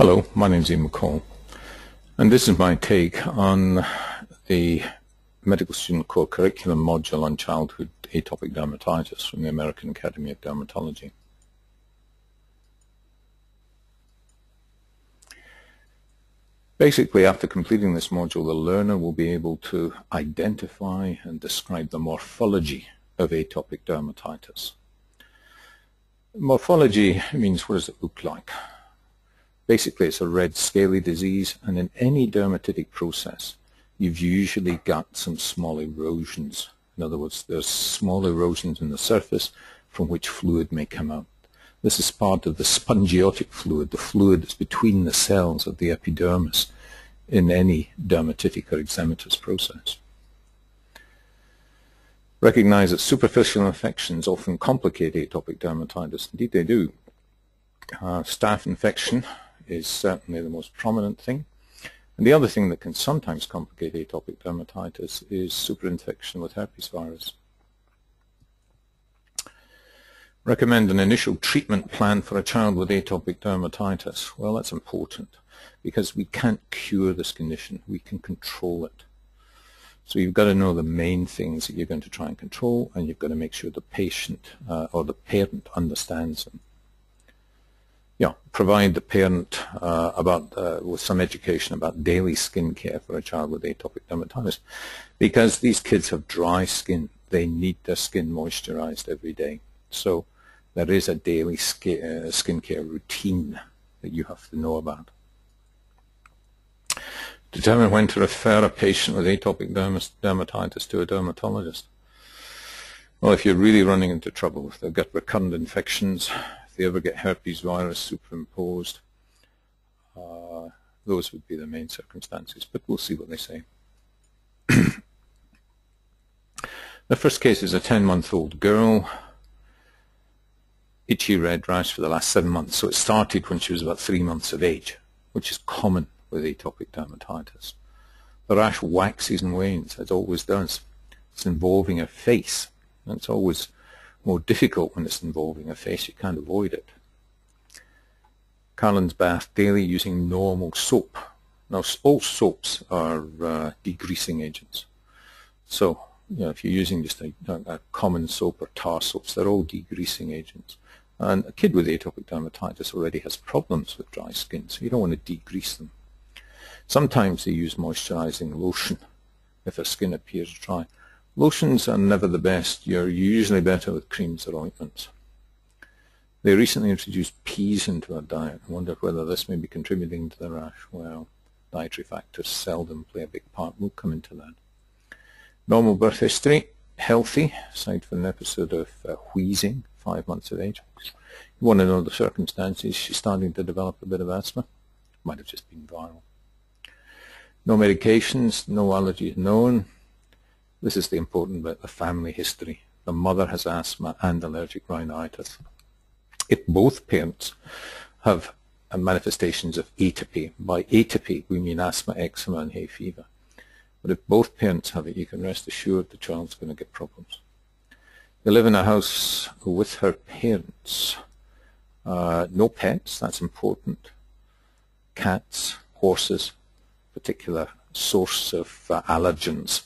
Hello, my name is Ian McColl, and this is my take on the medical student core curriculum module on childhood atopic dermatitis from the American Academy of Dermatology. Basically, after completing this module, the learner will be able to identify and describe the morphology of atopic dermatitis. Morphology means what does it look like? Basically, it's a red scaly disease, and in any dermatitic process, you've usually got some small erosions. In other words, there's small erosions in the surface from which fluid may come out. This is part of the spongiotic fluid, the fluid that's between the cells of the epidermis in any dermatitic or eczematous process. Recognize that superficial infections often complicate atopic dermatitis. Indeed, they do. Uh, staph infection is certainly the most prominent thing. And the other thing that can sometimes complicate atopic dermatitis is superinfection with herpes virus. Recommend an initial treatment plan for a child with atopic dermatitis. Well, that's important because we can't cure this condition. We can control it. So you've got to know the main things that you're going to try and control, and you've got to make sure the patient uh, or the parent understands them yeah, provide the parent uh, about uh, with some education about daily skin care for a child with atopic dermatitis, because these kids have dry skin. They need their skin moisturized every day. So there is a daily skin, uh, skincare routine that you have to know about. Determine when to refer a patient with atopic dermatitis to a dermatologist. Well, if you're really running into trouble, if they've got recurrent infections, they ever get herpes virus superimposed, uh, those would be the main circumstances, but we'll see what they say. the first case is a 10-month-old girl, itchy red rash for the last seven months. So it started when she was about three months of age, which is common with atopic dermatitis. The rash waxes and wanes, as it always does. It's involving her face. It's always more difficult when it's involving a face. You can't avoid it. Carlin's bath daily using normal soap. Now, all soaps are uh, degreasing agents. So, you know, if you're using just a, a, common soap or tar soaps, they're all degreasing agents. And a kid with atopic dermatitis already has problems with dry skin, so you don't want to degrease them. Sometimes they use moisturizing lotion if their skin appears dry. Lotions are never the best. You're usually better with creams or ointments. They recently introduced peas into our diet. I wonder whether this may be contributing to the rash. Well, dietary factors seldom play a big part. We'll come into that. Normal birth history, healthy, aside from an episode of uh, wheezing, five months of age. You want to know the circumstances. She's starting to develop a bit of asthma. Might have just been viral. No medications, no allergies known. This is the important bit, the family history. The mother has asthma and allergic rhinitis. If both parents have manifestations of atopy, by atopy we mean asthma, eczema and hay fever. But if both parents have it, you can rest assured the child's going to get problems. They live in a house with her parents. Uh, no pets, that's important. Cats, horses, particular source of uh, allergens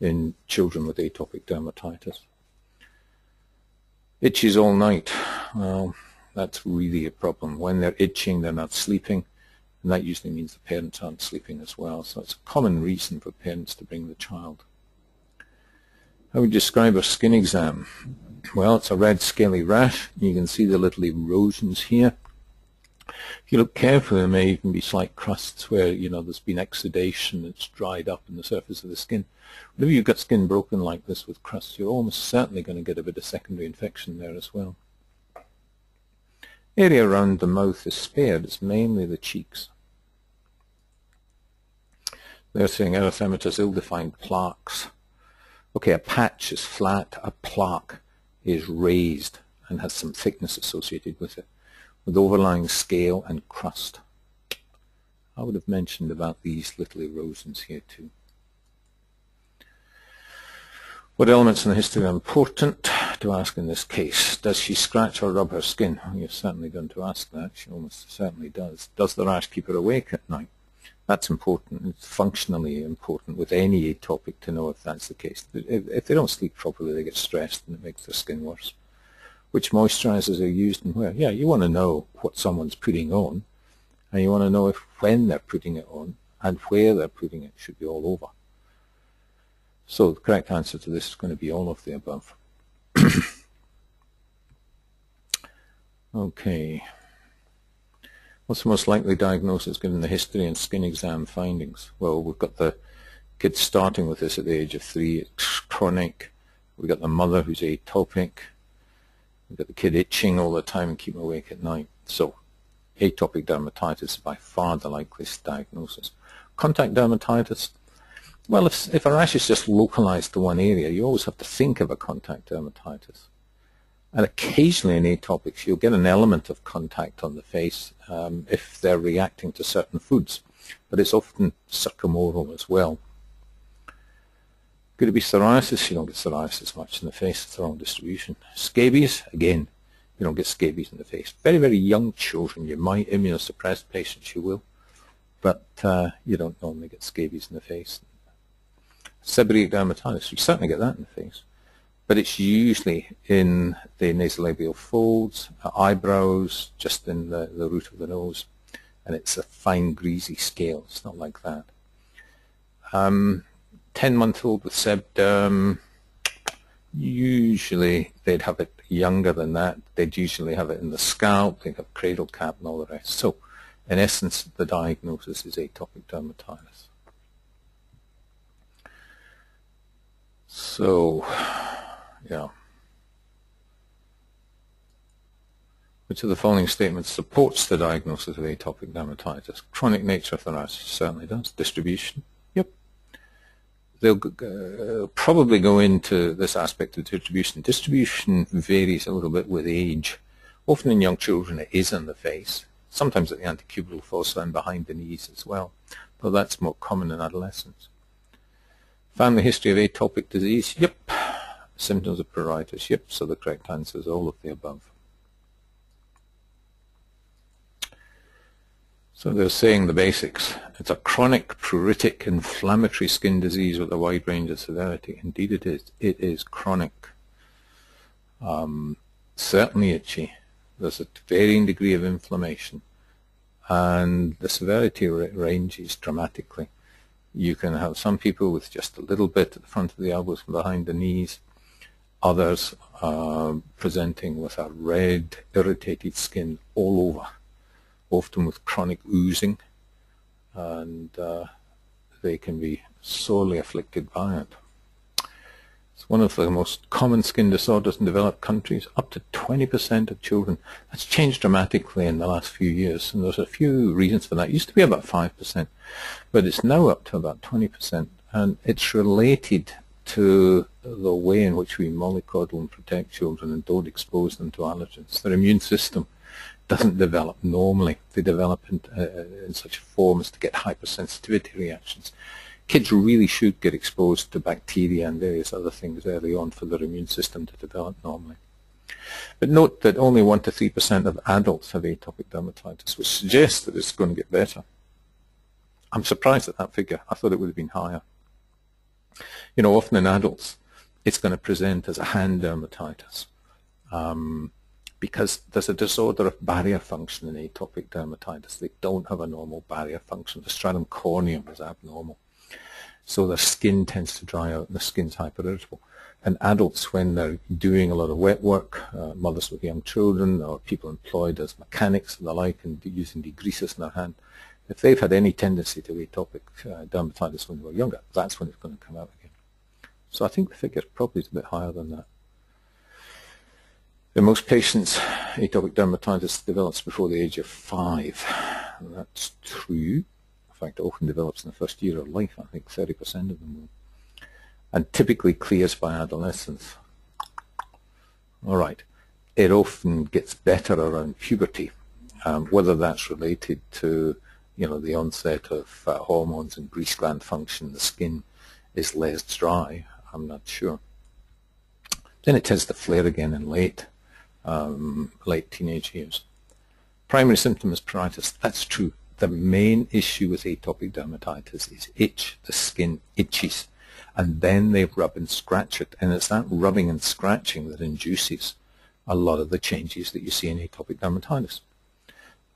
in children with atopic dermatitis. Itches all night. Well, that's really a problem. When they're itching, they're not sleeping, and that usually means the parents aren't sleeping as well. So it's a common reason for parents to bring the child. How would you describe a skin exam? Well, it's a red scaly rash. You can see the little erosions here. If you look carefully, there may even be slight crusts where, you know, there's been exudation, it's dried up in the surface of the skin. Whenever you've got skin broken like this with crusts, you're almost certainly going to get a bit of secondary infection there as well. Area around the mouth is spared, it's mainly the cheeks. They're saying erythematous ill-defined plaques. Okay, a patch is flat, a plaque is raised and has some thickness associated with it with overlying scale and crust. I would have mentioned about these little erosions here too. What elements in the history are important? to ask in this case? Does she scratch or rub her skin? Well, you're certainly going to ask that. She almost certainly does. Does the rash keep her awake at night? That's important. It's functionally important with any atopic to know if that's the case. If, if they don't sleep properly, they get stressed and it makes their skin worse. Which moisturizers are used and where? Yeah, you want to know what someone's putting on and you want to know if when they're putting it on and where they're putting it should be all over. So the correct answer to this is going to be all of the above. okay. What's the most likely diagnosis given the history and skin exam findings? Well, we've got the kid starting with this at the age of three. It's chronic. We've got the mother who's atopic. We've got the kid itching all the time and keeping awake at night. So atopic dermatitis is by far the likeliest diagnosis. Contact dermatitis, well, if, if a rash is just localized to one area, you always have to think of a contact dermatitis. And occasionally in atopics, you'll get an element of contact on the face um, if they're reacting to certain foods, but it's often circumoral as well. Could it be psoriasis? You don't get psoriasis much in the face. It's the wrong distribution. Scabies? Again, you don't get scabies in the face. Very, very young children, you might. Immunosuppressed patients, you will. But uh, you don't normally get scabies in the face. Seborrheic dermatitis, you certainly get that in the face but it's usually in the nasolabial folds, eyebrows, just in the, the root of the nose, and it's a fine greasy scale. It's not like that. Um, 10-month-old with sebderm, um, usually they'd have it younger than that. They'd usually have it in the scalp, they'd have cradle cap and all the rest. So, in essence, the diagnosis is atopic dermatitis. So, yeah. Which of the following statements supports the diagnosis of atopic dermatitis? Chronic nature of the rash certainly does. Distribution? They'll uh, probably go into this aspect of distribution. Distribution varies a little bit with age. Often in young children it is on the face. Sometimes at the antecubital fossa and behind the knees as well, though that's more common in adolescence. Family history of atopic disease? Yep. Symptoms of pruritus, yep, so the correct answer is all of the above. So they're saying the basics. It's a chronic pruritic inflammatory skin disease with a wide range of severity. Indeed it is. It is chronic. Um, certainly itchy. There's a varying degree of inflammation. And the severity ranges dramatically. You can have some people with just a little bit at the front of the elbows and behind the knees others uh, presenting with a red, irritated skin all over, often with chronic oozing, and uh, they can be sorely afflicted by it. It's one of the most common skin disorders in developed countries, up to 20% of children. That's changed dramatically in the last few years, and there's a few reasons for that. It used to be about 5%, but it's now up to about 20%, and it's related to the way in which we mollycoddle and protect children and don't expose them to allergens. Their immune system doesn't develop normally. They develop in, uh, in such a form as to get hypersensitivity reactions. Kids really should get exposed to bacteria and various other things early on for their immune system to develop normally. But note that only 1 to 3% of adults have atopic dermatitis, which suggests that it's going to get better. I'm surprised at that figure. I thought it would have been higher. You know, often in adults, it's going to present as a hand dermatitis um, because there's a disorder of barrier function in atopic dermatitis. They don't have a normal barrier function. The stratum corneum is abnormal. So their skin tends to dry out and the skin's hyperirritable. And adults, when they're doing a lot of wet work, uh, mothers with young children or people employed as mechanics and the like and using degreasers in their hand, if they've had any tendency to atopic uh, dermatitis when they were younger, that's when it's going to come out again. So I think the figure probably is a bit higher than that. In most patients, atopic dermatitis develops before the age of five. That's true. In fact, it often develops in the first year of life. I think 30% of them will. And typically clears by adolescence. All right. It often gets better around puberty, um, whether that's related to you know, the onset of uh, hormones and grease gland function, the skin is less dry. I'm not sure. Then it tends to flare again in late, um, late teenage years. Primary symptom is pruritus. That's true. The main issue with atopic dermatitis is itch. The skin itches. And then they rub and scratch it. And it's that rubbing and scratching that induces a lot of the changes that you see in atopic dermatitis.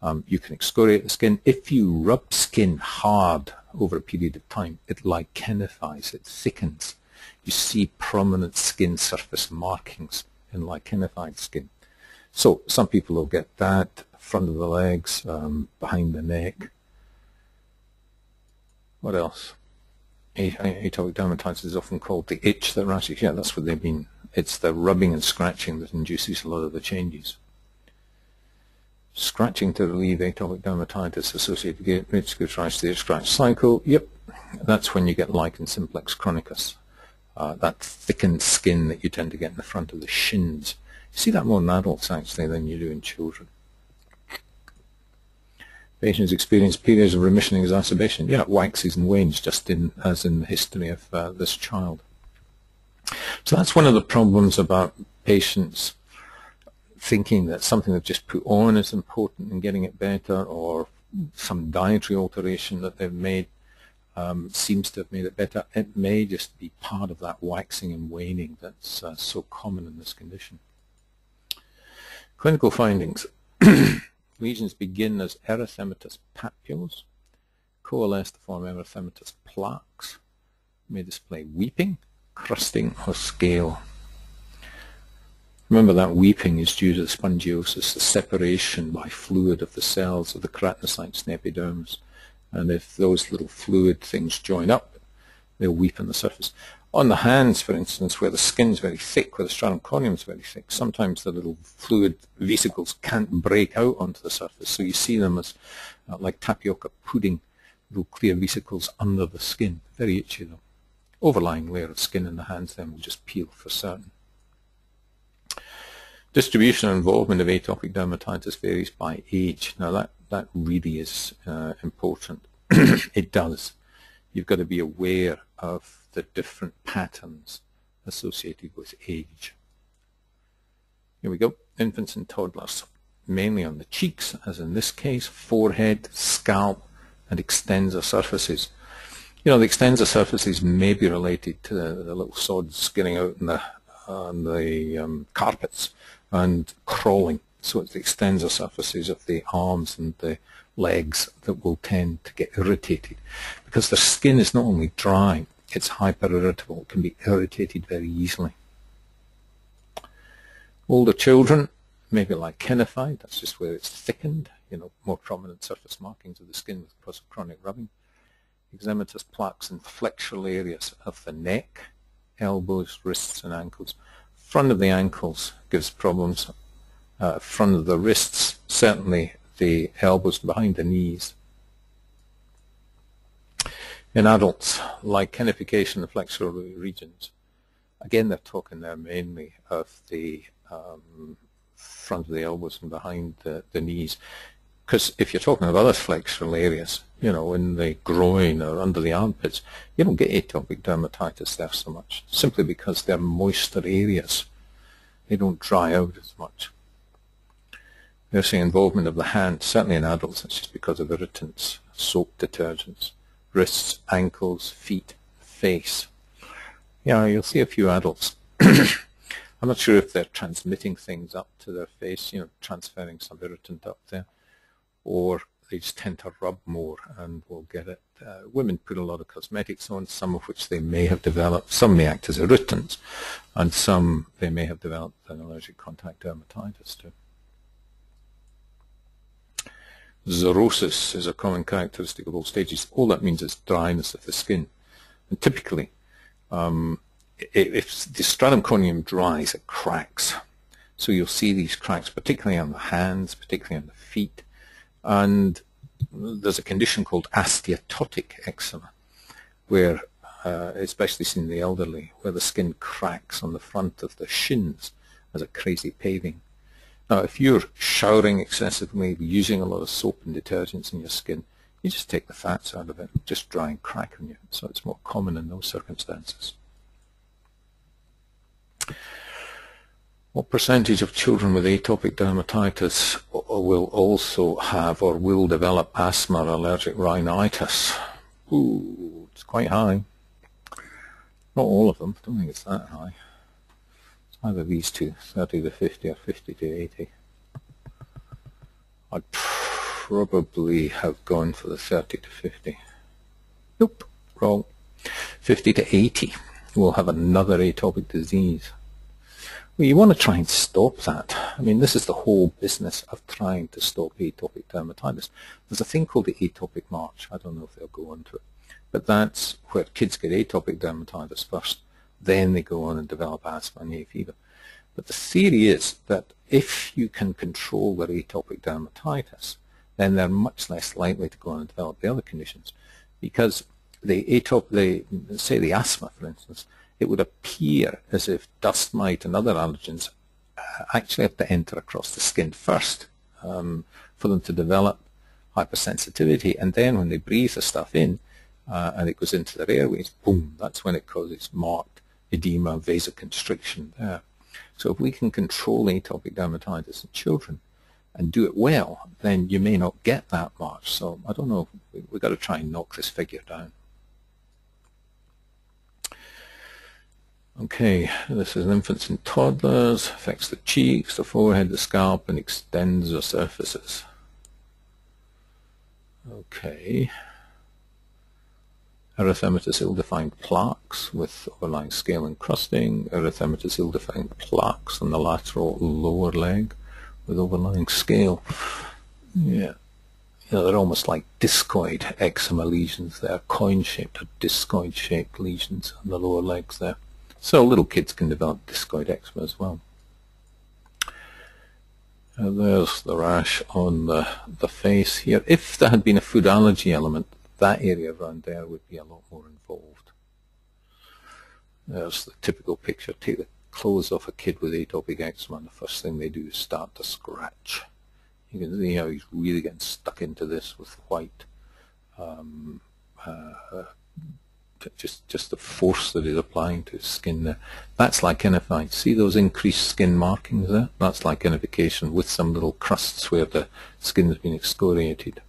Um, you can excoriate the skin. If you rub skin hard over a period of time, it lichenifies, it thickens. You see prominent skin surface markings in lichenified skin. So some people will get that, front of the legs, um, behind the neck. What else? Atopic dermatitis is often called the itch that rashes. Yeah, that's what they mean. It's the rubbing and scratching that induces a lot of the changes scratching to relieve atopic dermatitis associated with itch gives the scratch cycle. Yep, that's when you get lichen simplex chronicus, uh, that thickened skin that you tend to get in the front of the shins. You see that more in adults actually than you do in children. Patients experience periods of remission and exacerbation. Yeah, it waxes and wanes just in, as in the history of uh, this child. So that's one of the problems about patients thinking that something they've just put on is important in getting it better or some dietary alteration that they've made um, seems to have made it better. It may just be part of that waxing and waning that's uh, so common in this condition. Clinical findings. Lesions begin as erythematous papules, coalesce to form erythematous plaques, may display weeping, crusting, or scale. Remember that weeping is due to the spongiosis, the separation by fluid of the cells of the keratinocytes and epidermis. And if those little fluid things join up, they'll weep on the surface. On the hands, for instance, where the skin's very thick, where the stratum corneum is very thick, sometimes the little fluid vesicles can't break out onto the surface, so you see them as uh, like tapioca pudding, little clear vesicles under the skin. Very itchy though. Overlying layer of skin in the hands then will just peel for certain. Distribution and involvement of atopic dermatitis varies by age. Now that, that really is uh, important. it does. You've got to be aware of the different patterns associated with age. Here we go. Infants and toddlers, mainly on the cheeks, as in this case, forehead, scalp, and extensor surfaces. You know, the extensor surfaces may be related to the, the little sods getting out the, on the um, carpets and crawling. So it extends the surfaces of the arms and the legs that will tend to get irritated because the skin is not only dry, it's hyper-irritable. It can be irritated very easily. Older children, maybe lichenified, that's just where it's thickened, you know, more prominent surface markings of the skin with chronic rubbing. Eczematous plaques in flexural areas of the neck, elbows, wrists and ankles front of the ankles gives problems, uh, front of the wrists, certainly the elbows behind the knees. In adults, like lichenification of flexural regions, again they're talking there mainly of the um, front of the elbows and behind the, the knees. Because if you're talking of other flexural areas, you know, in the groin or under the armpits, you don't get atopic dermatitis there so much, simply because they're moister areas. They don't dry out as much. They're involvement of the hand, certainly in adults, it's just because of irritants, soap detergents, wrists, ankles, feet, face. Yeah, you'll see a few adults. I'm not sure if they're transmitting things up to their face, you know, transferring some irritant up there, or they just tend to rub more and will get it. Uh, women put a lot of cosmetics on, some of which they may have developed. Some may act as irritants, and some they may have developed an allergic contact dermatitis too. Xerosis is a common characteristic of all stages. All that means is dryness of the skin. And typically, um, if the stratum corneum dries, it cracks. So you'll see these cracks, particularly on the hands, particularly on the feet, and there's a condition called asteatotic eczema, where, uh, especially seen in the elderly, where the skin cracks on the front of the shins as a crazy paving. Now, if you're showering excessively, using a lot of soap and detergents in your skin, you just take the fats out of it, just dry and crack on you. So it's more common in those circumstances. What percentage of children with atopic dermatitis will also have or will develop asthma or allergic rhinitis? Ooh, it's quite high. Not all of them. I don't think it's that high. Either these two, 30 to 50 or 50 to 80. I'd probably have gone for the 30 to 50. Nope, wrong. 50 to 80 We'll have another atopic disease. Well, you want to try and stop that. I mean, this is the whole business of trying to stop atopic dermatitis. There's a thing called the atopic march. I don't know if they'll go into it. But that's where kids get atopic dermatitis first. Then they go on and develop asthma and hay fever. But the theory is that if you can control their atopic dermatitis, then they're much less likely to go on and develop the other conditions. Because the atop, the, say the asthma, for instance, it would appear as if dust mite and other allergens uh, actually have to enter across the skin first um, for them to develop hypersensitivity. And then when they breathe the stuff in uh, and it goes into their airways, boom, that's when it causes marked edema, vasoconstriction there. So if we can control atopic dermatitis in children and do it well, then you may not get that much. So I don't know. We've got to try and knock this figure down. Okay, this is infants and toddlers, affects the cheeks, the forehead, the scalp, and extends the surfaces. Okay. Erythematous ill-defined plaques with overlying scale encrusting, erythematous ill-defined plaques on the lateral lower leg with overlying scale. Yeah. You know, they're almost like discoid eczema lesions. They're coin-shaped or discoid-shaped lesions on the lower legs there. So little kids can develop discoid eczema as well. And there's the rash on the, the face here. If there had been a food allergy element, that area around there would be a lot more involved. There's the typical picture. Take the clothes off a kid with atopic eczema and the first thing they do is start to scratch. You can see how he's really getting stuck into this with white um, uh, just just the force that he's applying to his skin there. That's lichenified. See those increased skin markings there? That's lichenification with some little crusts where the skin has been excoriated.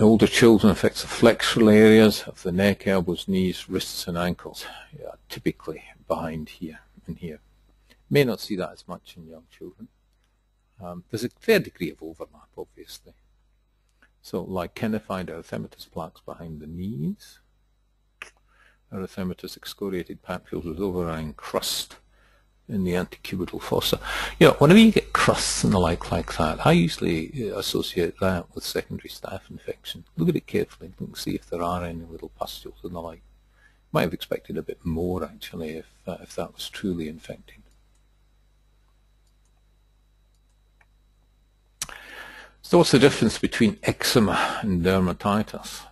Older children affects the flexural areas of the neck, elbows, knees, wrists and ankles. Yeah, typically behind here and here. May not see that as much in young children. Um, there's a fair degree of overlap, obviously. So like lichenified erythematous plaques behind the knees, erythematous excoriated papules with overlying crust in the antecubital fossa. You know, whenever you get crusts and the like like that, I usually uh, associate that with secondary staph infection. Look at it carefully and see if there are any little pustules and the like. Might have expected a bit more actually if uh, if that was truly infected. So what's the difference between eczema and dermatitis?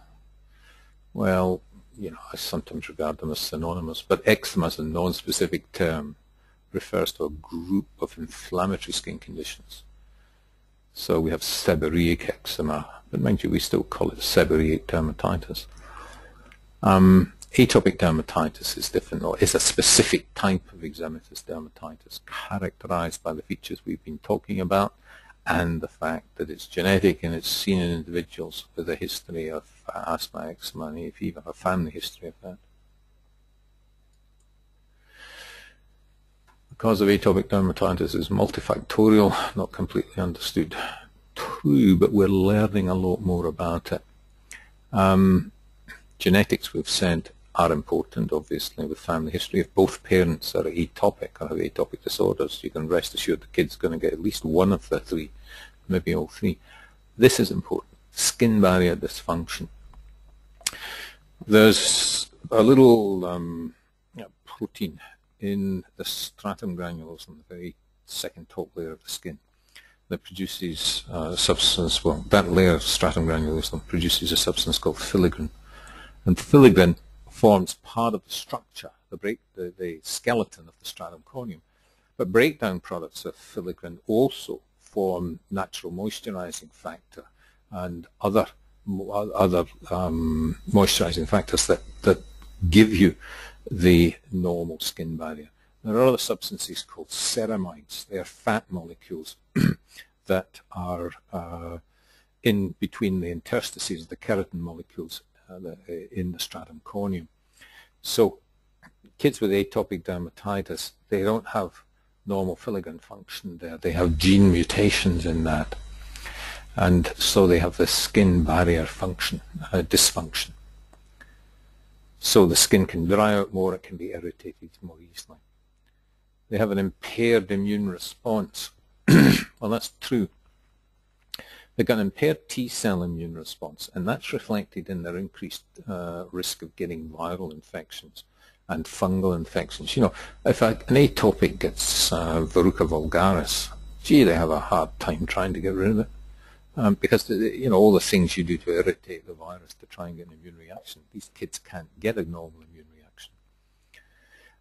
Well, you know, I sometimes regard them as synonymous, but eczema is a non-specific term refers to a group of inflammatory skin conditions. So we have seborrheic eczema, but mind you, we still call it seborrheic dermatitis. Um, atopic dermatitis is different, or is a specific type of eczematous dermatitis characterized by the features we've been talking about and the fact that it's genetic and it's seen in individuals with a history of asthma, eczema, and fever, a family history of that. Cause of atopic dermatitis is multifactorial, not completely understood too, but we're learning a lot more about it. Um, genetics, we've said, are important, obviously, with family history. If both parents are atopic or have atopic disorders, you can rest assured the kid's going to get at least one of the three, maybe all three. This is important. Skin barrier dysfunction. There's a little um, protein in the stratum granulosum on the very second top layer of the skin that produces a substance, well, that layer of stratum granulosum produces a substance called filaggrin. And filaggrin forms part of the structure, the, break, the, the skeleton of the stratum corneum. But breakdown products of filaggrin also form natural moisturizing factor and other other um, moisturizing factors that, that give you the normal skin barrier. There are other substances called ceramides. They are fat molecules that are uh, in between the interstices, of the keratin molecules uh, the, uh, in the stratum corneum. So kids with atopic dermatitis, they don't have normal filaggrin function there. They have gene mutations in that. And so they have this skin barrier function, uh, dysfunction. So the skin can dry out more, it can be irritated more easily. They have an impaired immune response. well, that's true. They've got an impaired T-cell immune response, and that's reflected in their increased uh, risk of getting viral infections and fungal infections. You know, if a, an atopic gets uh, vulgaris, gee, they have a hard time trying to get rid of it. Um, because, the, you know, all the things you do to irritate the virus to try and get an immune reaction, these kids can't get a normal immune reaction.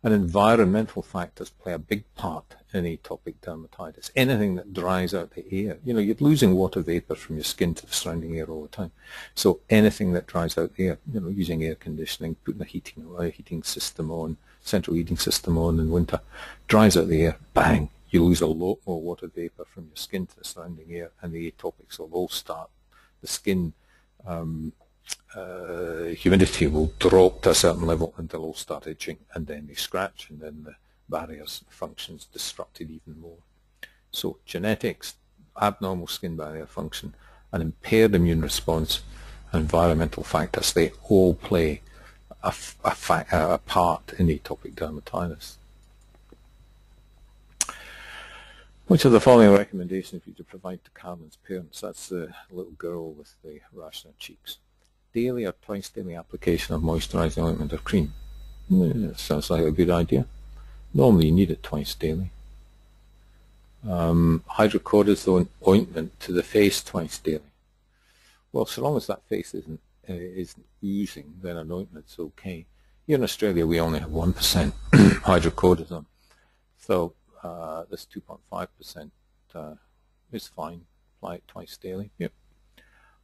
And environmental factors play a big part in atopic dermatitis. Anything that dries out the air, you know, you're losing water vapor from your skin to the surrounding air all the time. So anything that dries out the air, you know, using air conditioning, putting a heating, a heating system on, central heating system on in winter, dries out the air, bang, you lose a lot more water vapor from your skin to the surrounding air, and the atopics will all start. The skin um, uh, humidity will drop to a certain level and they'll all start itching, and then they scratch, and then the barriers functions disrupted even more. So genetics, abnormal skin barrier function, an impaired immune response, environmental factors, they all play a part in atopic dermatitis. Which of the following recommendations would you provide to Carmen's parents? That's the little girl with the rash on her cheeks. Daily or twice daily application of moisturizing ointment or cream. Yeah, sounds like a good idea. Normally you need it twice daily. Um, hydrocortisone ointment to the face twice daily. Well, so long as that face isn't uh, isn't oozing, then an ointment's okay. Here in Australia, we only have 1% hydrocortisone. So uh, this 2.5% uh, is fine. Apply it twice daily. Yep.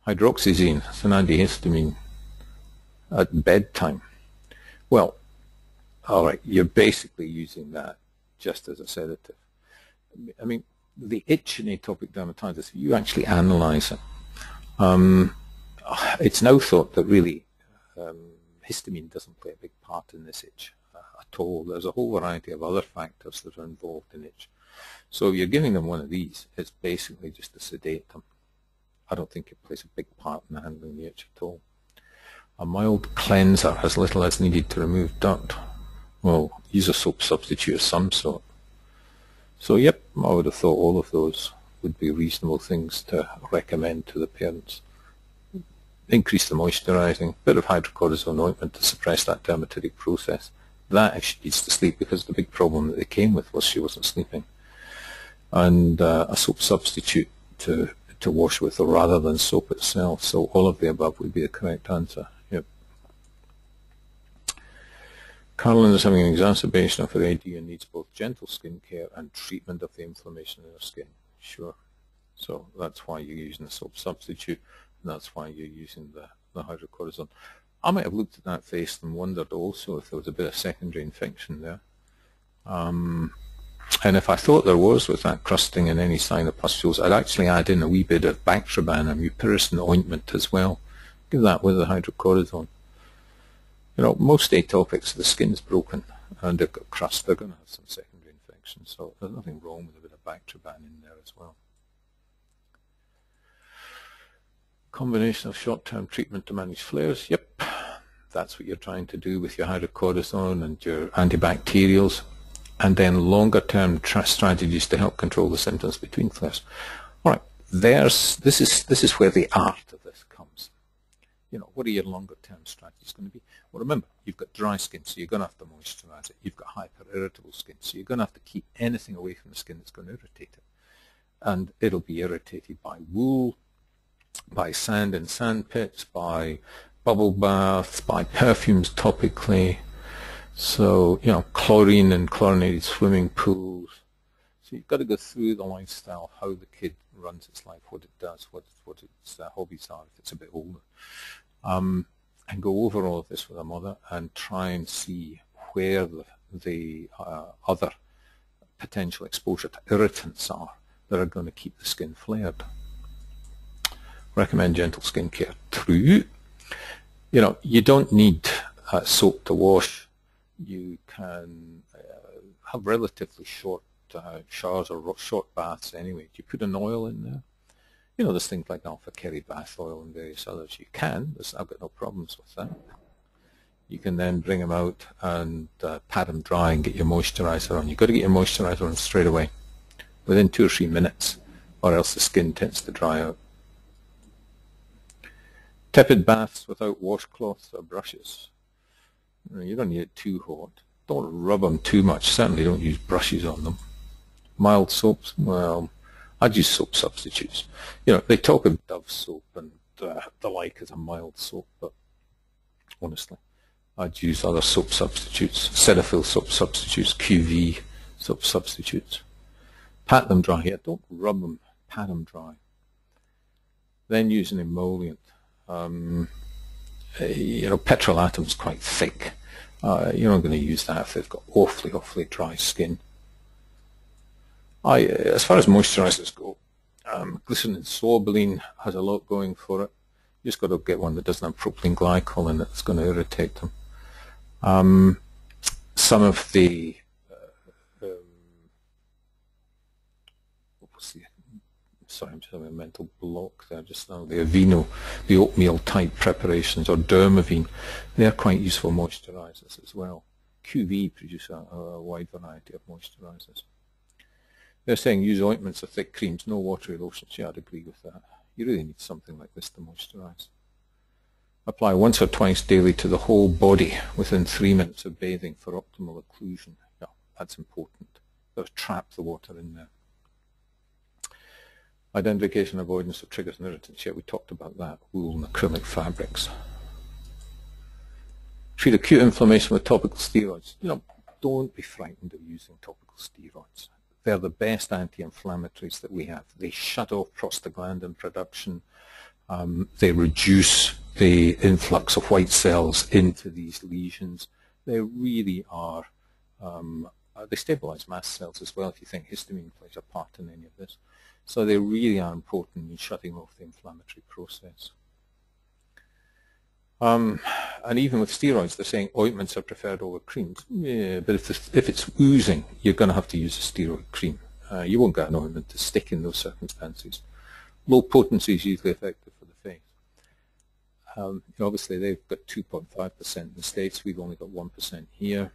Hydroxyzine, it's an antihistamine at bedtime. Well, all right, you're basically using that just as a sedative. I mean, the itch in atopic dermatitis, if you actually analyze it, um, it's now thought that really um, histamine doesn't play a big part in this itch at all. There's a whole variety of other factors that are involved in it. So if you're giving them one of these, it's basically just to sedate them. I don't think it plays a big part in handling the itch at all. A mild cleanser as little as needed to remove dirt. Well, use a soap substitute of some sort. So yep, I would have thought all of those would be reasonable things to recommend to the parents. Increase the moisturizing, bit of hydrocortisone ointment to suppress that dermatitic process that if she needs to sleep because the big problem that they came with was she wasn't sleeping. And uh, a soap substitute to to wash with or rather than soap itself. So all of the above would be the correct answer. Yep. Carolyn is having an exacerbation of her AD and needs both gentle skin care and treatment of the inflammation in her skin. Sure. So that's why you're using the soap substitute, and that's why you're using the, the hydrocortisone. I might have looked at that face and wondered also if there was a bit of secondary infection there. Um, and if I thought there was with that crusting and any sign of pustules, I'd actually add in a wee bit of Bactroban or mupirocin ointment as well. Give that with the hydrocortisone. You know, most atopics, the skin's broken and they've got crust, they're going to have some secondary infection. So there's nothing wrong with a bit of Bactroban in there as well. Combination of short-term treatment to manage flares. Yep, that's what you're trying to do with your hydrocortisone and your antibacterials. And then longer-term strategies to help control the symptoms between flares. All right, there's, this, is, this is where the art of this comes. You know, what are your longer-term strategies going to be? Well, remember, you've got dry skin, so you're going to have to moisturize it. You've got hyper-irritable skin, so you're going to have to keep anything away from the skin that's going to irritate it. And it'll be irritated by wool, by sand and sand pits, by bubble baths, by perfumes topically. So, you know, chlorine and chlorinated swimming pools. So you've got to go through the lifestyle, how the kid runs its life, what it does, what, what its uh, hobbies are if it's a bit older. Um, and go over all of this with a mother and try and see where the, the uh, other potential exposure to irritants are that are going to keep the skin flared. Recommend gentle skin care. You know, you don't need uh, soap to wash. You can uh, have relatively short uh, showers or short baths anyway. Do you put an oil in there? You know, there's things like Alpha Keri bath oil and various others. You can. There's, I've got no problems with that. You can then bring them out and uh, pat them dry and get your moisturizer on. You've got to get your moisturizer on straight away, within two or three minutes, or else the skin tends to dry out. Tepid baths without washcloths or brushes. You don't need it too hot. Don't rub them too much. Certainly don't use brushes on them. Mild soaps, well, I'd use soap substitutes. You know, they talk of Dove soap and uh, the like as a mild soap, but honestly, I'd use other soap substitutes, Cetaphil soap substitutes, QV soap substitutes. Pat them dry here. Don't rub them, pat them dry. Then use an emollient. Um, eh, you know, petrolatum's quite thick. Uh, you're not going to use that if they've got awfully, awfully dry skin. I, as far as moisturizers go, um, glycerin and sorbolene has a lot going for it. You just got to get one that doesn't have propylene glycol in it. It's going to irritate them. Um, some of the uh, um, the, sorry, I'm just having a mental block there just now. The Aveeno, the oatmeal type preparations, or Dermaveen, they're quite useful moisturizers as well. QV produce a, a wide variety of moisturizers. They're saying use ointments or thick creams, no watery lotions. Yeah, I'd agree with that. You really need something like this to moisturize. Apply once or twice daily to the whole body within three minutes of bathing for optimal occlusion. Yeah, that's important. They'll trap the water in there. Identification avoidance of triggers and irritants. Yeah, we talked about that. Wool and acrylic fabrics. Treat acute inflammation with topical steroids. You know, don't be frightened of using topical steroids. They're the best anti-inflammatories that we have. They shut off prostaglandin production. Um, they reduce the influx of white cells into these lesions. They really are, um, uh, they stabilize mast cells as well if you think histamine plays a part in any of this. So they really are important in shutting off the inflammatory process. Um, and even with steroids, they're saying ointments are preferred over creams. Yeah, but if, if it's oozing, you're going to have to use a steroid cream. Uh, you won't get an ointment to stick in those circumstances. Low potency is usually effective for the face. Um, obviously, they've got 2.5% in the States. We've only got 1% here.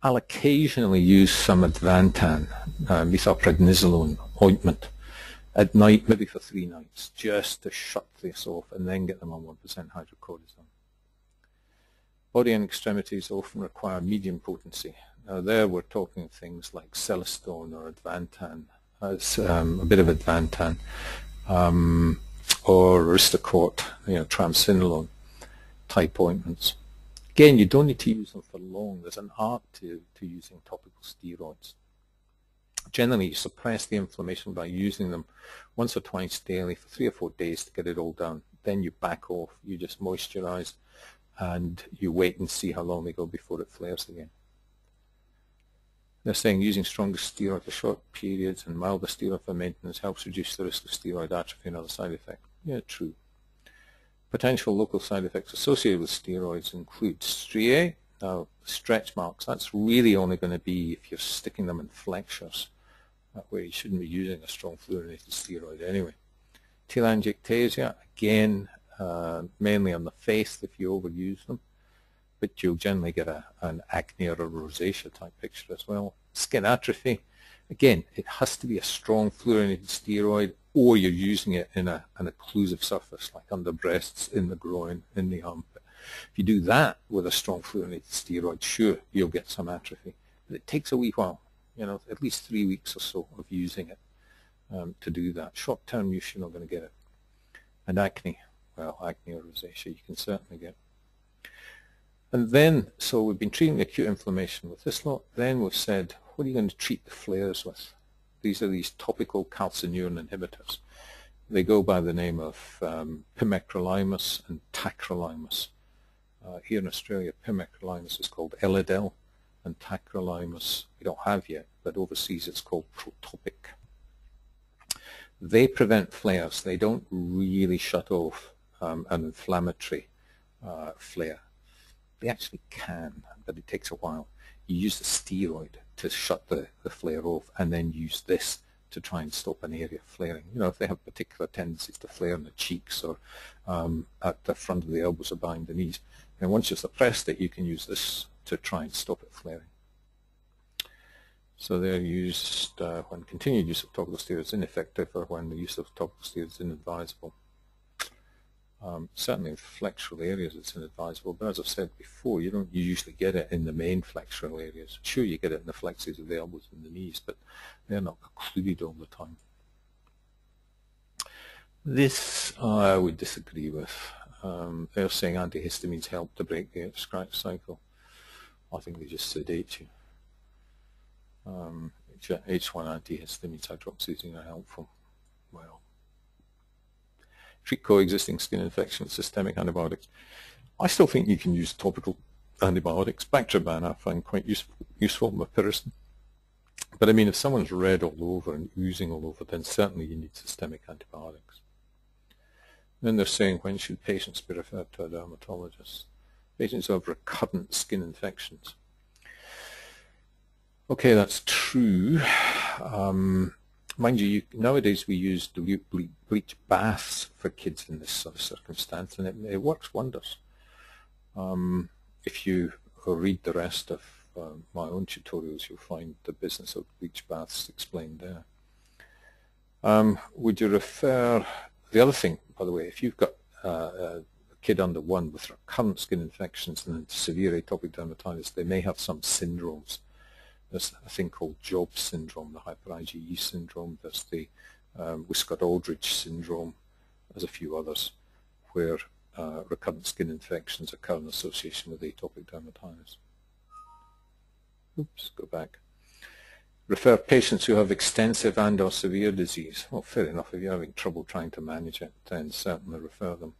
I'll occasionally use some Advantan, uh, methylprednisolone ointment at night, maybe for three nights, just to shut this off and then get them on 1% hydrocortisone. Body and extremities often require medium potency. Now there we're talking things like Celestone or Advantan, as um, a bit of Advantan, um, or Aristocort, you know, triamcinolone type ointments. Again, you don't need to use them for long. There's an art to, to using topical steroids. Generally, you suppress the inflammation by using them once or twice daily for three or four days to get it all down. Then you back off, you just moisturize, and you wait and see how long they go before it flares again. They're saying using stronger steroid for short periods and milder steroid for maintenance helps reduce the risk of steroid atrophy and other side effects. Yeah, true. Potential local side effects associated with steroids include striae, now stretch marks, that's really only going to be if you're sticking them in flexures that way you shouldn't be using a strong fluorinated steroid anyway. Telangiectasia, again, uh, mainly on the face if you overuse them, but you'll generally get a, an acne or a rosacea type picture as well. Skin atrophy, again, it has to be a strong fluorinated steroid or you're using it in a, an occlusive surface like under breasts, in the groin, in the armpit. If you do that with a strong fluorinated steroid, sure, you'll get some atrophy. But it takes a wee while you know, at least three weeks or so of using it um, to do that. Short-term use, you're not going to get it. And acne, well, acne or rosacea, you can certainly get. And then, so we've been treating acute inflammation with this lot. Then we've said, what are you going to treat the flares with? These are these topical calcineurin inhibitors. They go by the name of um, pimecrolimus and tacrolimus. uh, here in Australia, pimecrolimus is called Elidel, and tacrolimus we don't have yet, but overseas it's called Protopic. They prevent flares. They don't really shut off um, an inflammatory uh, flare. They actually can, but it takes a while. You use the steroid to shut the, the flare off and then use this to try and stop an area flaring. You know, if they have particular tendencies to flare in the cheeks or um, at the front of the elbows or behind the knees, and once you've suppressed it, you can use this to try and stop it flaring. So they're used uh, when continued use of topical steroids is ineffective or when the use of topical steroids is inadvisable. Um, certainly in flexural areas it's inadvisable, but as I've said before, you don't usually get it in the main flexural areas. Sure, you get it in the flexes of the elbows and the knees, but they're not occluded all the time. This I would disagree with. Um, they're saying antihistamines help to break the scratch cycle. I think they just sedate you. Um, H1 antihistamines, hydroxyzine are helpful. Well, treat coexisting skin infection with systemic antibiotics. I still think you can use topical antibiotics. Bactroban I find quite useful, useful. But I mean, if someone's red all over and oozing all over, then certainly you need systemic antibiotics. Then they're saying when should patients be referred to a dermatologist? Patients who have recurrent skin infections. Okay, that's true. Um, mind you, you, nowadays we use dilute bleach baths for kids in this sort of circumstance, and it, it works wonders. Um, if you read the rest of uh, my own tutorials, you'll find the business of bleach baths explained there. Um, would you refer, the other thing, by the way, if you've got uh, a kid under one with recurrent skin infections and severe atopic dermatitis, they may have some syndromes there's a thing called Job syndrome, the hyper IgE syndrome. There's the um, Wiskott-Aldrich syndrome. There's a few others where uh, recurrent skin infections occur in association with atopic dermatitis. Oops, go back. Refer patients who have extensive and or severe disease. Well, fair enough. If you're having trouble trying to manage it, then certainly refer them.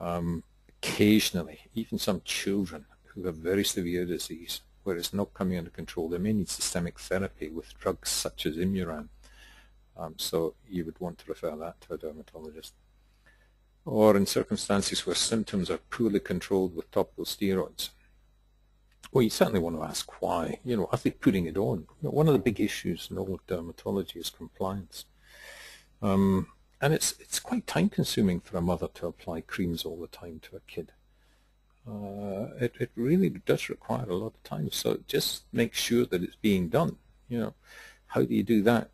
Um, occasionally, even some children who have very severe disease where it's not coming under control, they may need systemic therapy with drugs such as Imuran. Um, so you would want to refer that to a dermatologist. Or in circumstances where symptoms are poorly controlled with topical steroids. Well, you certainly want to ask why. You know, are they putting it on? You know, one of the big issues in all dermatology is compliance. Um, and it's, it's quite time-consuming for a mother to apply creams all the time to a kid uh, it, it really does require a lot of time. So just make sure that it's being done. You know, how do you do that?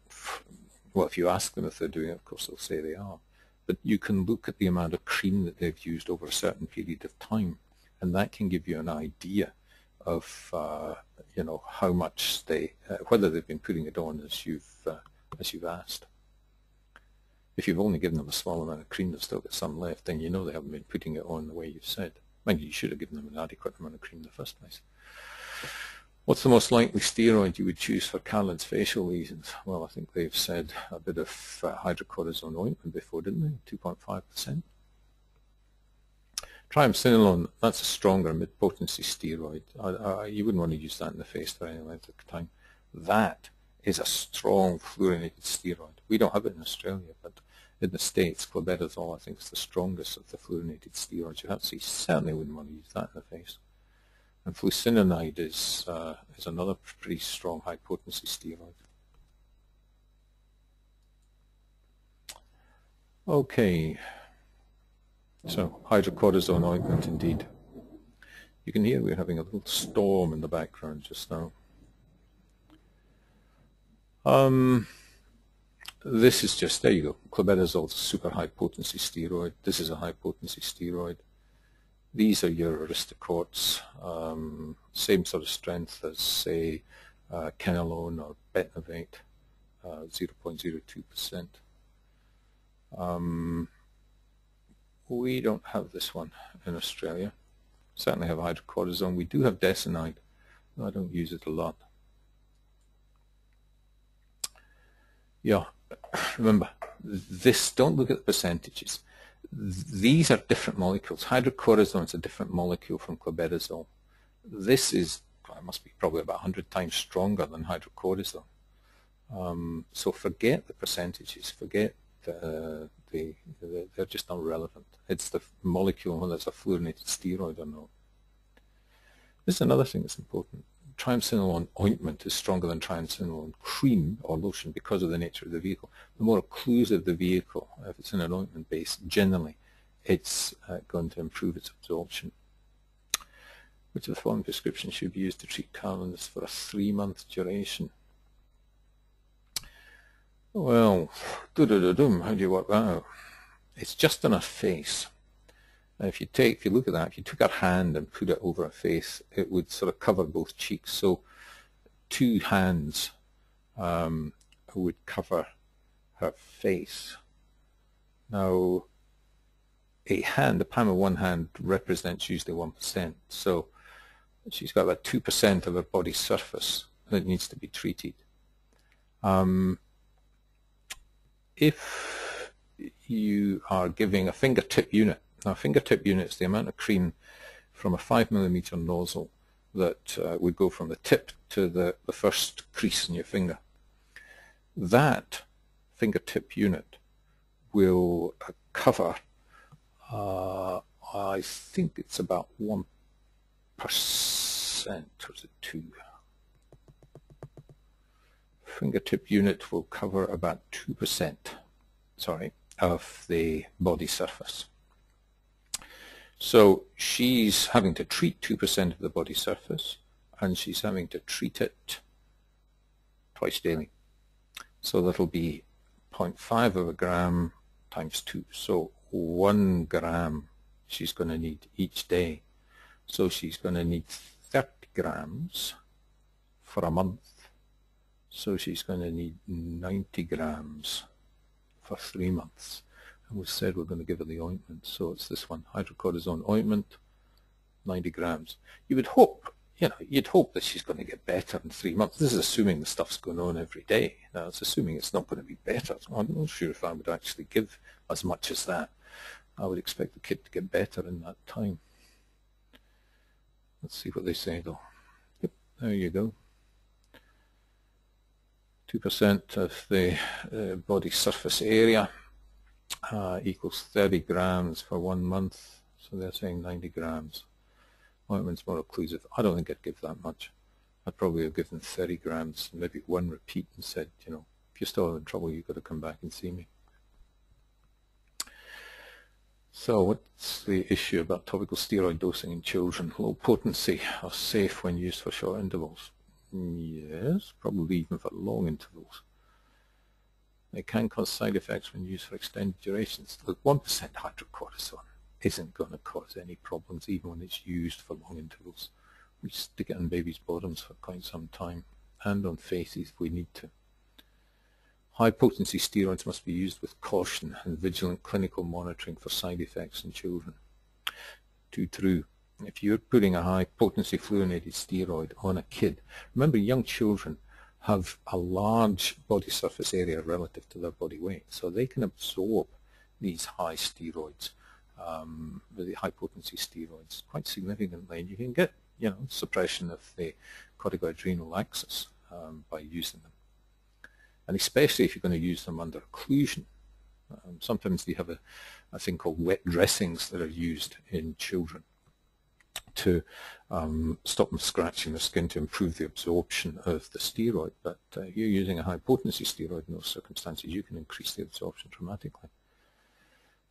Well, if you ask them if they're doing it, of course they'll say they are. But you can look at the amount of cream that they've used over a certain period of time, and that can give you an idea of uh, you know how much they, uh, whether they've been putting it on as you've uh, as you've asked. If you've only given them a small amount of cream, they've still got some left, then you know they haven't been putting it on the way you've said. Mind you, you should have given them an adequate amount of cream in the first place. What's the most likely steroid you would choose for Callan's facial lesions? Well, I think they've said a bit of uh, hydrocortisone ointment before, didn't they? 2.5%. Triamcinolone, that's a stronger mid-potency steroid. I, I, you wouldn't want to use that in the face for any length of time. That is a strong fluorinated steroid. We don't have it in Australia, but in the States, clobetasol, I think, is the strongest of the fluorinated steroids. You have to, you certainly wouldn't want to use that in the face. And fluocinonide is, uh, is another pretty strong high-potency steroid. Okay, so hydrocortisone ointment indeed. You can hear we're having a little storm in the background just now. Um, this is just, there you go, clobetasol is a super high potency steroid. This is a high potency steroid. These are your aristocorts, um, same sort of strength as, say, uh, or Betnovate, uh, 0.02%. Um, we don't have this one in Australia. Certainly have hydrocortisone. We do have Desonide. I don't use it a lot. Yeah, remember, this, don't look at the percentages. These are different molecules. Hydrocortisone is a different molecule from clobetasol. This is, well, must be probably about 100 times stronger than hydrocortisone. Um, so forget the percentages, forget the, the, the, they're just not relevant. It's the molecule whether it's a fluorinated steroid or not. This is another thing that's important. Triamcinolone ointment is stronger than triamcinolone cream or lotion because of the nature of the vehicle. The more occlusive the vehicle, if it's in an ointment base, generally it's uh, going to improve its absorption. Which of the following prescriptions should be used to treat caverns for a three-month duration? Well, doo -doo -doo how do you work that out? It's just on her face. Now if you take, if you look at that, if you took her hand and put it over her face, it would sort of cover both cheeks. So two hands um, would cover her face. Now, a hand, the palm of one hand represents usually 1%. So she's got about 2% of her body surface that needs to be treated. Um, if you are giving a fingertip unit, now fingertip units, the amount of cream from a 5 millimeter nozzle that uh, would go from the tip to the, the first crease in your finger. That fingertip unit will uh, cover, uh, I think it's about 1% or is it 2 fingertip unit will cover about 2%, sorry, of the body surface. So she's having to treat 2% of the body surface, and she's having to treat it twice daily. So that'll be 0.5 of a gram times 2. So 1 gram she's going to need each day. So she's going to need 30 grams for a month so she's going to need 90 grams for three months. And we said we're going to give her the ointment. So it's this one, hydrocortisone ointment, 90 grams. You would hope, you know, you'd hope that she's going to get better in three months. This is assuming the stuff's going on every day. Now, it's assuming it's not going to be better. I'm not sure if I would actually give as much as that. I would expect the kid to get better in that time. Let's see what they say, though. Yep, there you go. 2% of the uh, body surface area uh, equals 30 grams for one month. So they're saying 90 grams. Ointment's more occlusive. I don't think I'd give that much. I'd probably have given 30 grams, maybe one repeat and said, you know, if you're still having trouble, you've got to come back and see me. So what's the issue about topical steroid dosing in children? Low potency are safe when used for short intervals. Yes, probably even for long intervals. They can cause side effects when used for extended durations. Look, 1% hydrocortisone isn't going to cause any problems even when it's used for long intervals. We stick it on babies' bottoms for quite some time and on faces if we need to. High potency steroids must be used with caution and vigilant clinical monitoring for side effects in children. Too true if you're putting a high potency fluorinated steroid on a kid, remember young children have a large body surface area relative to their body weight, so they can absorb these high steroids, um, the high potency steroids quite significantly, and you can get you know suppression of the corticoadrenal axis um, by using them, and especially if you're going to use them under occlusion. Um, sometimes you have a, a thing called wet dressings that are used in children to um, stop them scratching the skin to improve the absorption of the steroid. But uh, you're using a high potency steroid in those circumstances, you can increase the absorption dramatically.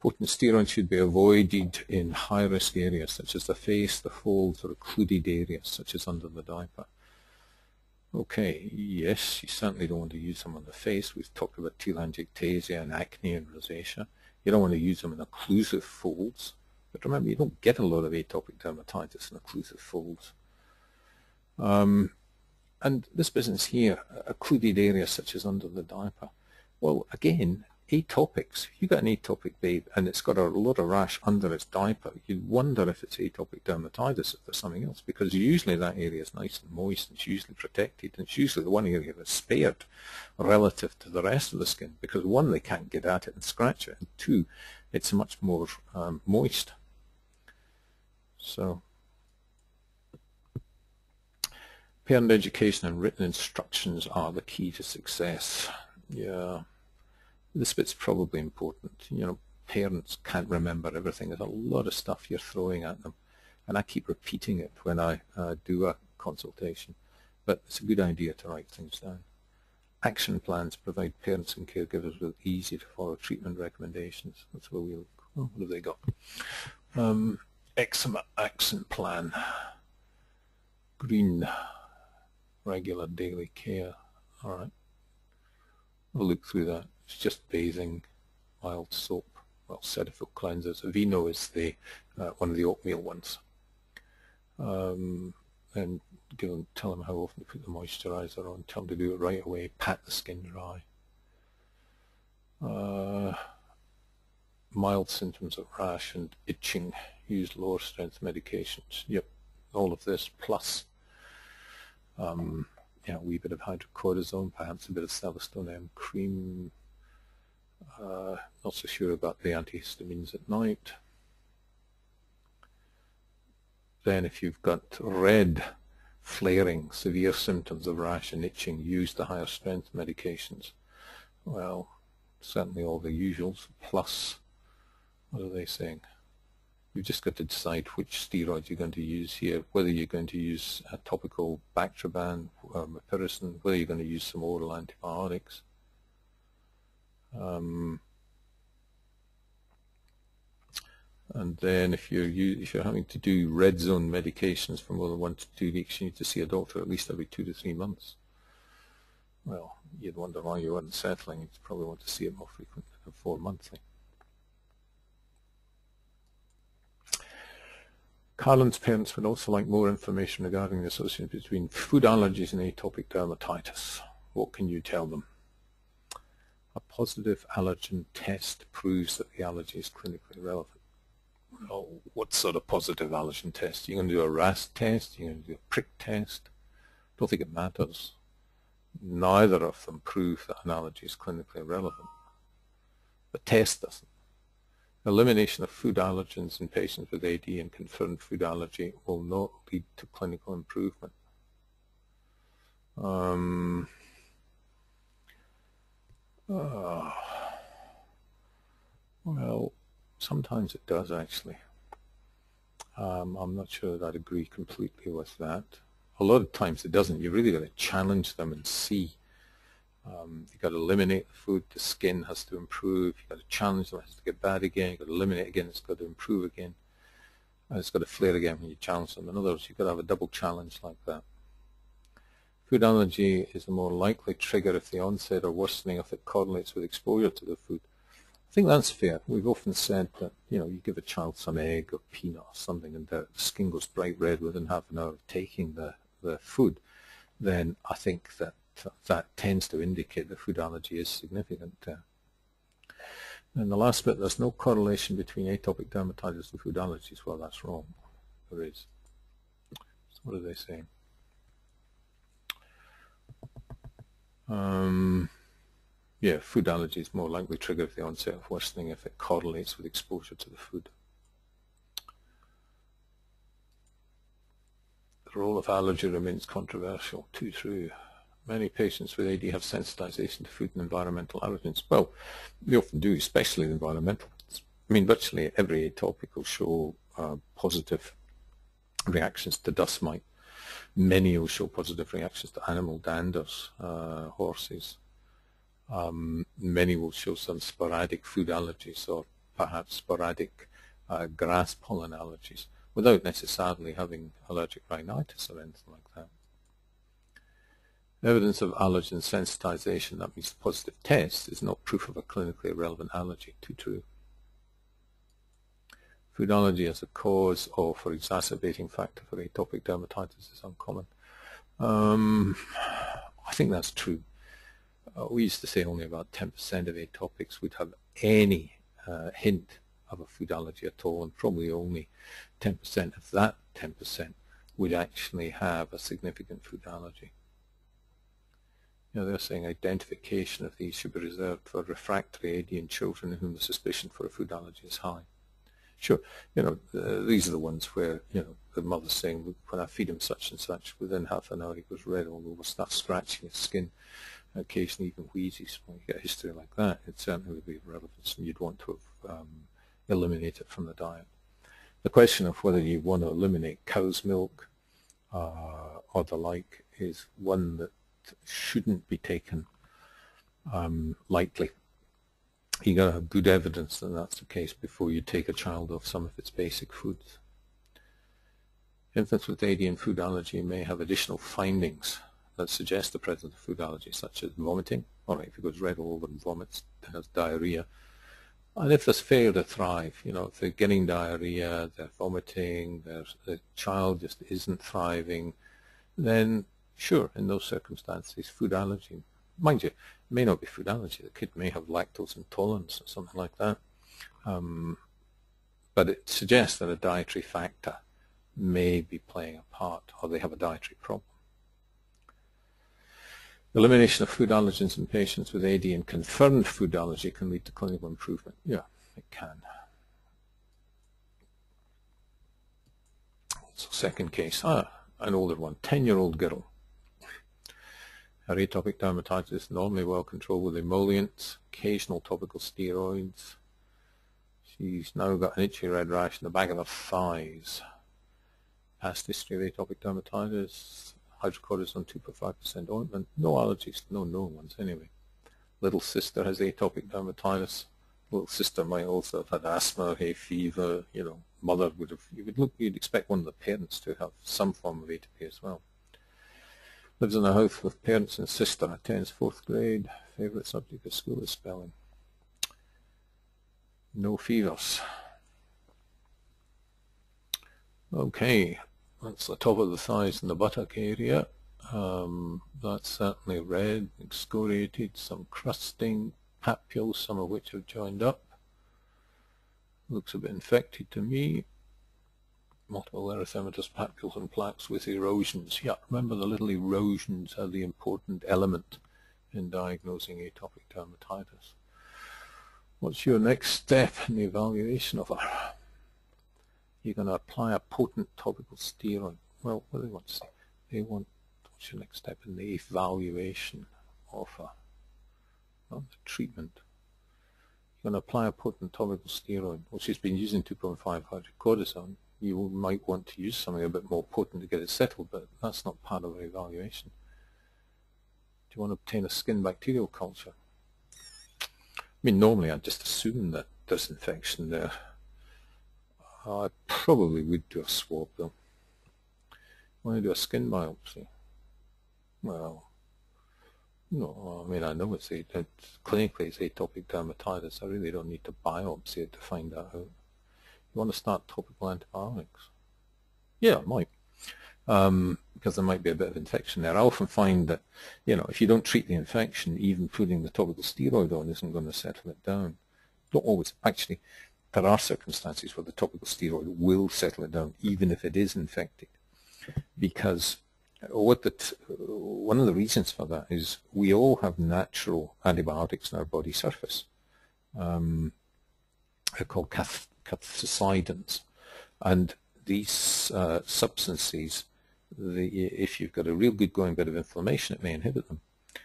Potent steroids should be avoided in high-risk areas such as the face, the folds, or occluded areas such as under the diaper. Okay, yes, you certainly don't want to use them on the face. We've talked about telangiectasia and acne and rosacea. You don't want to use them in occlusive folds. But remember, you don't get a lot of atopic dermatitis in occlusive folds. Um, and this business here, occluded areas such as under the diaper. Well, again, atopics. If you've got an atopic babe and it's got a lot of rash under its diaper, you wonder if it's atopic dermatitis, if there's something else, because usually that area is nice and moist, and it's usually protected, and it's usually the one area that's spared relative to the rest of the skin, because one, they can't get at it and scratch it, and two, it's much more um, moist. So parent education and written instructions are the key to success. Yeah, this bit's probably important. You know, parents can't remember everything. There's a lot of stuff you're throwing at them. And I keep repeating it when I uh, do a consultation. But it's a good idea to write things down. Action plans provide parents and caregivers with easy to follow treatment recommendations. That's where we look. Oh, what have they got? Um, eczema action plan. Green. Regular daily care. All right. We'll look through that. It's just bathing, mild soap, well, Cetaphil cleansers. Aveeno is the uh, one of the oatmeal ones. Um, and give them, tell them how often to put the moisturizer on. Tell them to do it right away. Pat the skin dry. Uh, mild symptoms of rash and itching. Use lower strength medications. Yep, all of this plus um, yeah, a wee bit of hydrocortisone, perhaps a bit of Celestone M cream. Uh, not so sure about the antihistamines at night. Then if you've got red flaring, severe symptoms of rash and itching, use the higher strength medications. Well, certainly all the usuals, plus, what are they saying? You've just got to decide which steroids you're going to use here, whether you're going to use a topical Bactroban, or mupirocin, whether you're going to use some oral antibiotics. Um, and then if you're if you're having to do red zone medications for more than one to two weeks, you need to see a doctor at least every two to three months. Well, you'd wonder why you weren't settling. You'd probably want to see it more frequently than four monthly. Carlin's parents would also like more information regarding the association between food allergies and atopic dermatitis. What can you tell them? A positive allergen test proves that the allergy is clinically relevant. Well, what sort of positive allergen test? Going to do a RAST test? Going to do a prick test? don't think it matters. Neither of them prove that an allergy is clinically relevant. The test doesn't. Elimination of food allergens in patients with AD and confirmed food allergy will not lead to clinical improvement. Um, uh, well, sometimes it does actually. Um, I'm not sure that I'd agree completely with that. A lot of times it doesn't. You really got to challenge them and see um, you've got to eliminate the food, the skin has to improve, you've got to challenge them, it has to get bad again, you've got to eliminate again, it's got to improve again, and it's got to flare again when you challenge them. In other words, you've got to have a double challenge like that. Food allergy is a more likely trigger if the onset or worsening of it correlates with exposure to the food. I think that's fair. We've often said that, you know, you give a child some egg or peanut or something and the skin goes bright red within half an hour of taking the, the food, then I think that that tends to indicate that food allergy is significant. Uh, and the last bit, there's no correlation between atopic dermatitis and food allergies. Well, that's wrong. There is. So what are they saying? Um, yeah, food allergy is more likely to trigger the onset of worsening if it correlates with exposure to the food. The role of allergy remains controversial. Too true many patients with AD have sensitization to food and environmental allergens. Well, we often do, especially the environmental. I mean, virtually every atopic will show uh, positive reactions to dust mite. Many will show positive reactions to animal danders, uh, horses. Um, many will show some sporadic food allergies or perhaps sporadic uh, grass pollen allergies without necessarily having allergic rhinitis or anything like that. Evidence of allergen sensitization, that means positive test, is not proof of a clinically relevant allergy. Too true. Food allergy as a cause or for exacerbating factor for atopic dermatitis is uncommon. Um, I think that's true. Uh, we used to say only about 10% of atopics would have any uh, hint of a food allergy at all, and probably only 10% of that 10% would actually have a significant food allergy. You know, they're saying identification of these should be reserved for refractory AD in children in whom the suspicion for a food allergy is high. Sure, you know, uh, these are the ones where, you know, the mother's saying, when I feed him such and such, within half an hour he goes red all over, starts scratching his skin, occasionally even wheezes. When you get history like that, it certainly would be of relevance, and you'd want to have, um, eliminate it from the diet. The question of whether you want to eliminate cow's milk uh, or the like is one that shouldn't be taken um, lightly. You've got to have good evidence that that's the case before you take a child off some of its basic foods. Infants with AD and food allergy may have additional findings that suggest the presence of food allergy, such as vomiting. Right, if it goes red all over and vomits, has diarrhea. And if there's failure to thrive, you know, if they're getting diarrhea, they're vomiting, the child just isn't thriving, then Sure, in those circumstances, food allergy, mind you, may not be food allergy. The kid may have lactose intolerance or something like that. Um, but it suggests that a dietary factor may be playing a part or they have a dietary problem. Elimination of food allergens in patients with AD and confirmed food allergy can lead to clinical improvement. Yeah, it can. So second case, ah, an older one, 10-year-old girl atopic dermatitis is normally well controlled with emollients, occasional topical steroids. She's now got an itchy red rash in the back of her thighs. Past history of atopic dermatitis, hydrocortisone 2.5% ointment, no allergies, no known ones anyway. Little sister has atopic dermatitis. Little sister might also have had asthma, hay fever, you know, mother would have, you would look, you'd expect one of the parents to have some form of atopy as well. Lives in a house with parents and sister. Attends fourth grade. Favourite subject at school is spelling. No fevers. Okay, that's the top of the thighs and the buttock area. Um, that's certainly red, excoriated, some crusting, papules, some of which have joined up. Looks a bit infected to me multiple erythematous papules and plaques with erosions. Yeah, remember the little erosions are the important element in diagnosing atopic dermatitis. What's your next step in the evaluation of her? You're going to apply a potent topical steroid. Well, what do they want? They want, what's your next step in the evaluation of uh, her? Not the treatment. You're going to apply a potent topical steroid. Well, she's been using 2.5 hydrocortisone you might want to use something a bit more potent to get it settled, but that's not part of the evaluation. Do you want to obtain a skin bacterial culture? I mean, normally I'd just assume that there's infection there. I probably would do a swab though. Want to do a skin biopsy? Well, no, I mean, I know it's, it's clinically it's atopic dermatitis. I really don't need to biopsy it to find that out. You want to start topical antibiotics? Yeah, it might. Um, because there might be a bit of infection there. I often find that, you know, if you don't treat the infection, even putting the topical steroid on isn't going to settle it down. Don't always. Actually, there are circumstances where the topical steroid will settle it down, even if it is infected. Because what the one of the reasons for that is we all have natural antibiotics in our body surface. Um, they're called cath cathelicidins. And these uh, substances, the, if you've got a real good going bit of inflammation, it may inhibit them.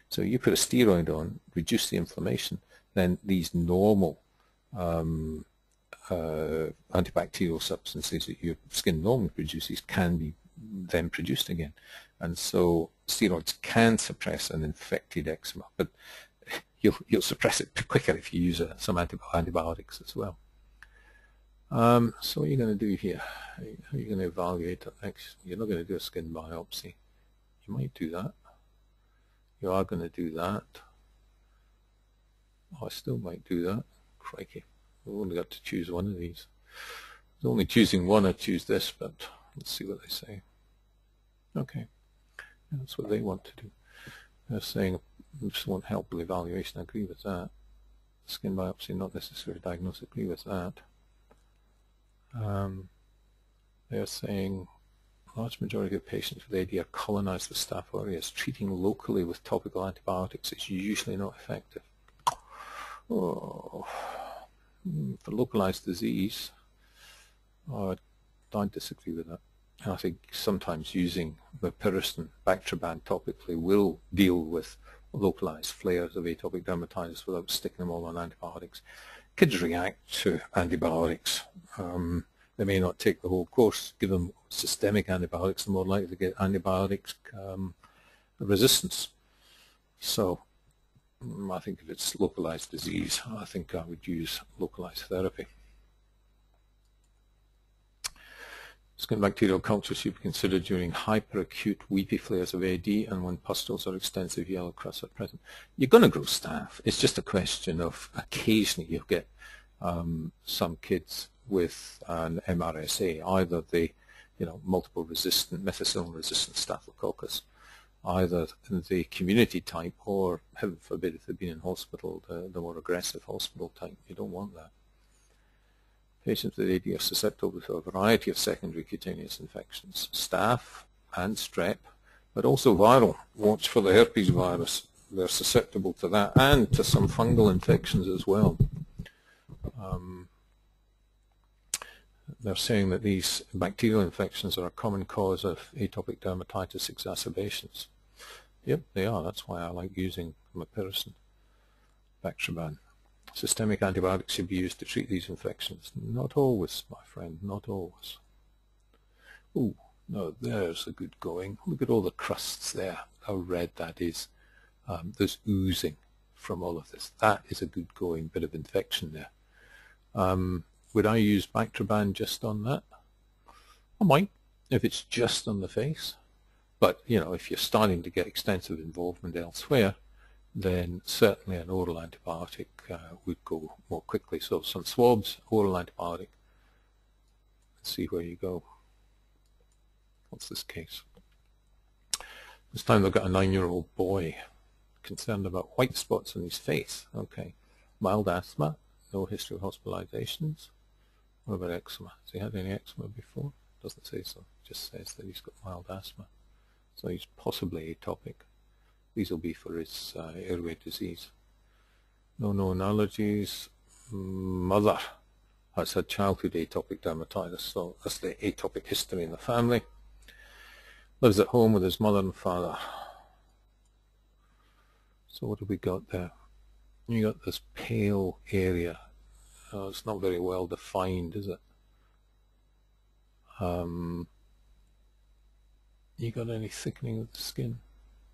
So you put a steroid on, reduce the inflammation, then these normal um, uh, antibacterial substances that your skin normally produces can be then produced again. And so steroids can suppress an infected eczema, but you'll, you'll suppress it quicker if you use uh, some antibiotics as well. Um, so what are you going to do here? How are you going to evaluate it next? You're not going to do a skin biopsy. You might do that. You are going to do that. Oh, I still might do that. Crikey. We've only got to choose one of these. I only choosing one, I choose this, but let's see what they say. Okay. That's what they want to do. They're saying just want help with evaluation. I agree with that. Skin biopsy, not necessary diagnosis. Agree with that um, they're saying large majority of patients with AD are colonized with Staph aureus. Treating locally with topical antibiotics is usually not effective. Oh, hmm, for localized disease, I disagree with that. I think sometimes using mupirocin, Bactroban topically will deal with localized flares of atopic dermatitis without sticking them all on antibiotics. Kids react to antibiotics. Um, they may not take the whole course. Give them systemic antibiotics, they're more likely to get antibiotics um, resistance. So mm, I think if it's localized disease, I think I would use localized therapy. Skin bacterial culture should be considered during hyperacute weepy flares of AD and when pustules or extensive yellow crusts are present. You're going to grow staph. It's just a question of occasionally you'll get um, some kids with an MRSA, either the you know, multiple resistant, methicillin resistant staphylococcus, either the community type or, heaven forbid, if they've been in hospital, the, the more aggressive hospital type. You don't want that. Patients with AD are susceptible to a variety of secondary cutaneous infections, staph and strep, but also viral. Watch for the herpes virus. They're susceptible to that and to some fungal infections as well. Um, they're saying that these bacterial infections are a common cause of atopic dermatitis exacerbations. Yep, they are. That's why I like using mupirocin, Bactroban. Systemic antibiotics should be used to treat these infections. Not always, my friend, not always. Ooh, no, there's a good going. Look at all the crusts there, how red that is. Um, there's oozing from all of this. That is a good going bit of infection there. Um, would I use Bactroban just on that? I might, if it's just on the face. But, you know, if you're starting to get extensive involvement elsewhere, then certainly an oral antibiotic uh, would go more quickly. So some swabs, oral antibiotic, Let's see where you go. What's this case? This time they've got a nine-year-old boy concerned about white spots on his face. Okay. Mild asthma, no history of hospitalizations. What about eczema? Has he had any eczema before? Doesn't say so. Just says that he's got mild asthma. So he's possibly atopic. These will be for his uh, airway disease. No known allergies. Mother has had childhood atopic dermatitis, so that's the atopic history in the family. Lives at home with his mother and father. So what have we got there? You got this pale area Oh, it's not very well defined, is it? Um, you got any thickening of the skin?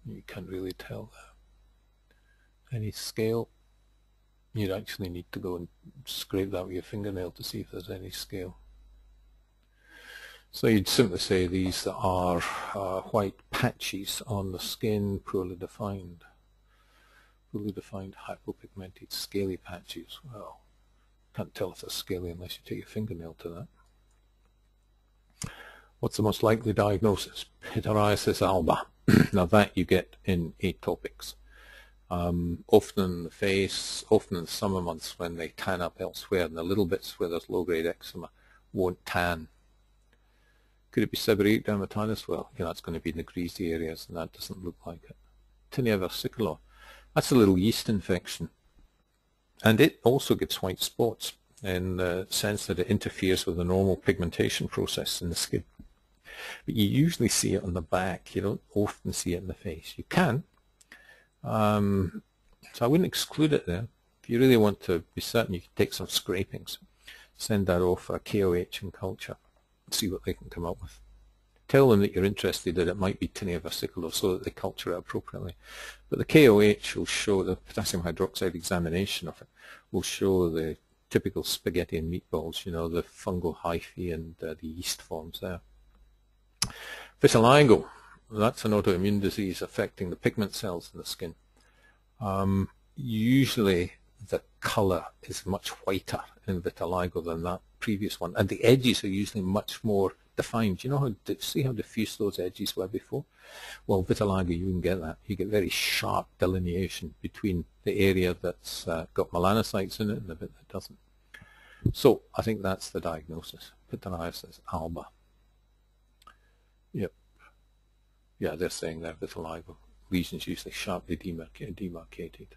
You can't really tell that. Any scale? You'd actually need to go and scrape that with your fingernail to see if there's any scale. So you'd simply say these are uh, white patches on the skin, poorly defined. Poorly defined hypopigmented scaly patches. Well, can't tell if they're scaly unless you take your fingernail to that. What's the most likely diagnosis? Pityriasis alba. now that you get in atopics. Um, often in the face, often in the summer months when they tan up elsewhere, and the little bits where there's low-grade eczema won't tan. Could it be seborrheic dermatitis? Well, you know, going to be in the greasy areas, and that doesn't look like it. Tinea versicolor. That's a little yeast infection. And it also gets white spots in the sense that it interferes with the normal pigmentation process in the skin. But you usually see it on the back. You don't often see it in the face. You can. Um, so I wouldn't exclude it there. If you really want to be certain, you can take some scrapings, send that off a KOH and culture, see what they can come up with tell them that you're interested that it might be tinea versicolor so that they culture it appropriately. But the KOH will show, the potassium hydroxide examination of it will show the typical spaghetti and meatballs, you know, the fungal hyphae and uh, the yeast forms there. Vitiligo, that's an autoimmune disease affecting the pigment cells in the skin. Um, usually the color is much whiter in vitiligo than that previous one, and the edges are usually much more defined. You know how see how diffuse those edges were before? Well, vitiligo, you can get that. You get very sharp delineation between the area that's uh, got melanocytes in it and the bit that doesn't. So I think that's the diagnosis. Pityriasis alba. Yep. Yeah, they're saying that vitiligo lesions usually sharply demarcated.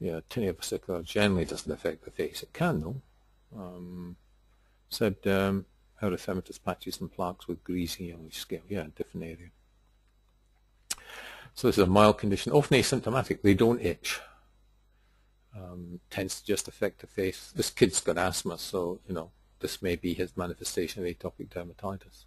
Yeah, tinea versicolor generally doesn't affect the face. It can though. Um, said um, erythematous patches and plaques with greasy yellowish scale. Yeah, different area. So this is a mild condition, often asymptomatic. They don't itch. Um, tends to just affect the face. This kid's got asthma, so you know this may be his manifestation of atopic dermatitis.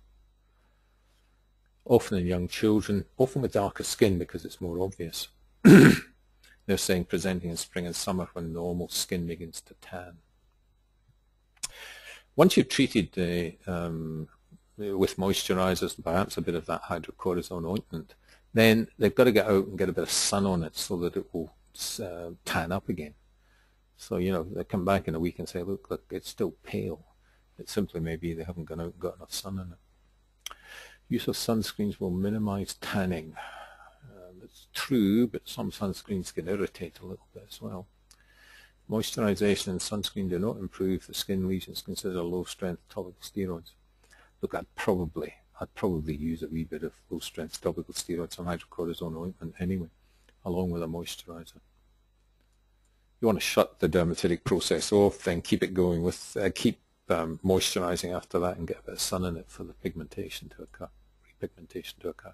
Often in young children, often with darker skin because it's more obvious. They're saying presenting in spring and summer when normal skin begins to tan. Once you've treated the, um, with moisturizers and perhaps a bit of that hydrocortisone ointment, then they've got to get out and get a bit of sun on it so that it will uh, tan up again. So, you know, they come back in a week and say, look, look, it's still pale. It simply may be they haven't gone out and got enough sun in it. Use of sunscreens will minimize tanning. Uh, that's true, but some sunscreens can irritate a little bit as well. Moisturization and sunscreen do not improve the skin lesions. considered low-strength topical steroids. Look, I'd probably I'd probably use a wee bit of low-strength topical steroids and hydrocortisone ointment anyway, along with a moisturizer. You want to shut the dermatitic process off, then keep it going with, uh, keep um, moisturizing after that and get a bit of sun in it for the pigmentation to occur, repigmentation to occur.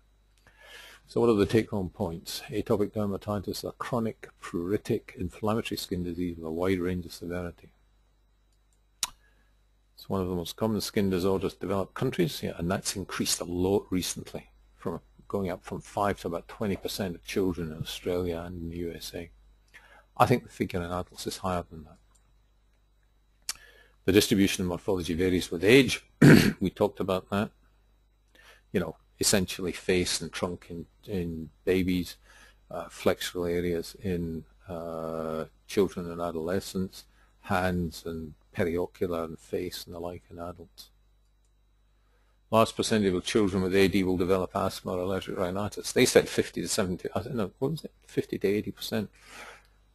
So what are the take-home points? Atopic dermatitis is a chronic, pruritic, inflammatory skin disease with a wide range of severity. It's one of the most common skin disorders in developed countries, yeah, and that's increased a lot recently, from going up from 5 to about 20% of children in Australia and in the USA. I think the figure in adults is higher than that. The distribution of morphology varies with age. we talked about that. You know, essentially face and trunk in, in babies, uh, flexural areas in uh, children and adolescents, hands and periocular and face and the like in adults. Large percentage of children with AD will develop asthma or allergic rhinitis. They said 50 to 70, I don't know, what was it, 50 to 80 percent.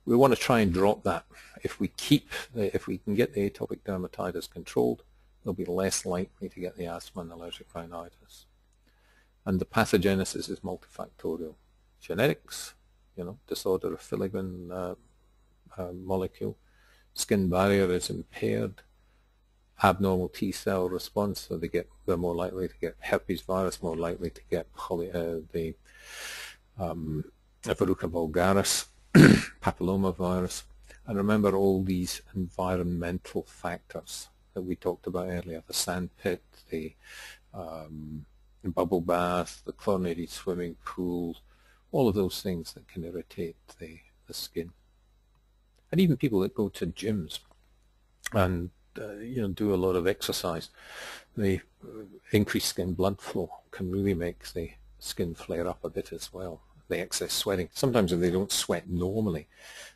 We want to try and drop that. If we keep, the, if we can get the atopic dermatitis controlled, they'll be less likely to get the asthma and allergic rhinitis. And the pathogenesis is multifactorial. Genetics, you know, disorder of filamin uh, uh, molecule, skin barrier is impaired, abnormal T cell response, so they get they're more likely to get herpes virus, more likely to get poly, uh, the um, Verruca vulgaris, papilloma virus, and remember all these environmental factors that we talked about earlier: the sand pit, the um, bubble bath, the chlorinated swimming pool, all of those things that can irritate the, the skin and even people that go to gyms and uh, you know do a lot of exercise, the increased skin blood flow can really make the skin flare up a bit as well. The excess sweating. Sometimes if they don't sweat normally,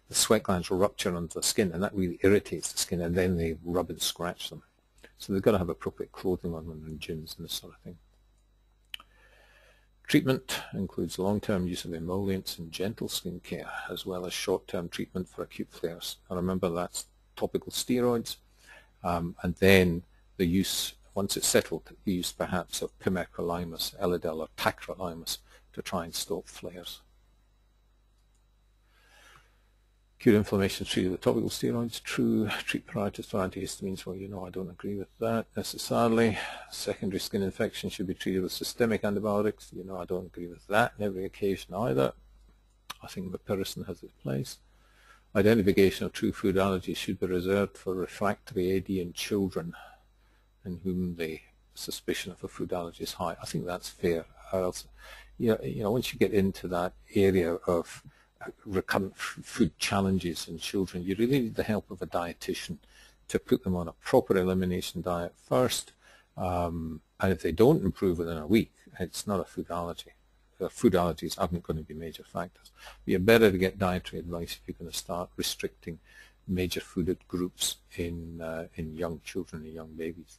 the sweat glands rupture onto the skin, and that really irritates the skin, and then they rub and scratch them. So they've got to have appropriate clothing on when they're in gyms and this sort of thing. Treatment includes long-term use of emollients and gentle skin care, as well as short-term treatment for acute flares. Now remember that's topical steroids, um, and then the use, once it's settled, the use perhaps of pimecrolimus, Elidel, or tacrolimus to try and stop flares. Acute inflammation treated with topical steroids, true. Treat pruritus for antihistamines, well, you know I don't agree with that necessarily. Secondary skin infection should be treated with systemic antibiotics, you know I don't agree with that on every occasion either. I think mupirocin has its place. Identification of true food allergies should be reserved for refractory AD in children in whom the suspicion of a food allergy is high. I think that's fair. Else, you know, once you get into that area of recurrent food challenges in children, you really need the help of a dietitian to put them on a proper elimination diet first. Um, and if they don't improve within a week, it's not a food allergy. The food allergies aren't going to be major factors. You're better to get dietary advice if you're going to start restricting major food groups in, uh, in young children and young babies.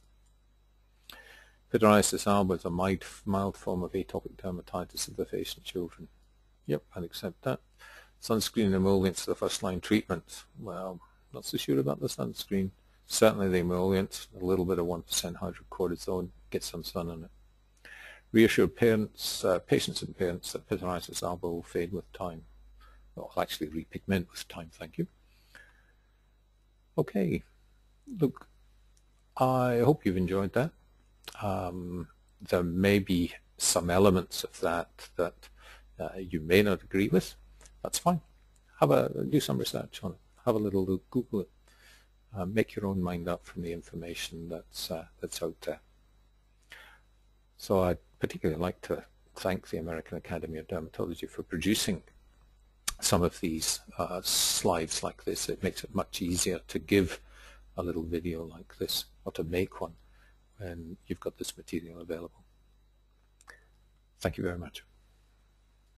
Pityriasis alba is a mild, mild form of atopic dermatitis of the face in children. Yep, I'll accept that. Sunscreen emollients for the first line treatment. Well, not so sure about the sunscreen. Certainly the emollient, a little bit of 1% hydrocortisone, get some sun on it. reassure parents, uh, patients and parents that pityriasis alba will fade with time. Well, actually repigment with time, thank you. Okay, look, I hope you've enjoyed that. Um, there may be some elements of that that uh, you may not agree with. That's fine. Have a do some research on it. Have a little look, Google it. Uh, make your own mind up from the information that's uh, that's out there. So I'd particularly like to thank the American Academy of Dermatology for producing some of these uh, slides like this. It makes it much easier to give a little video like this or to make one when you've got this material available. Thank you very much.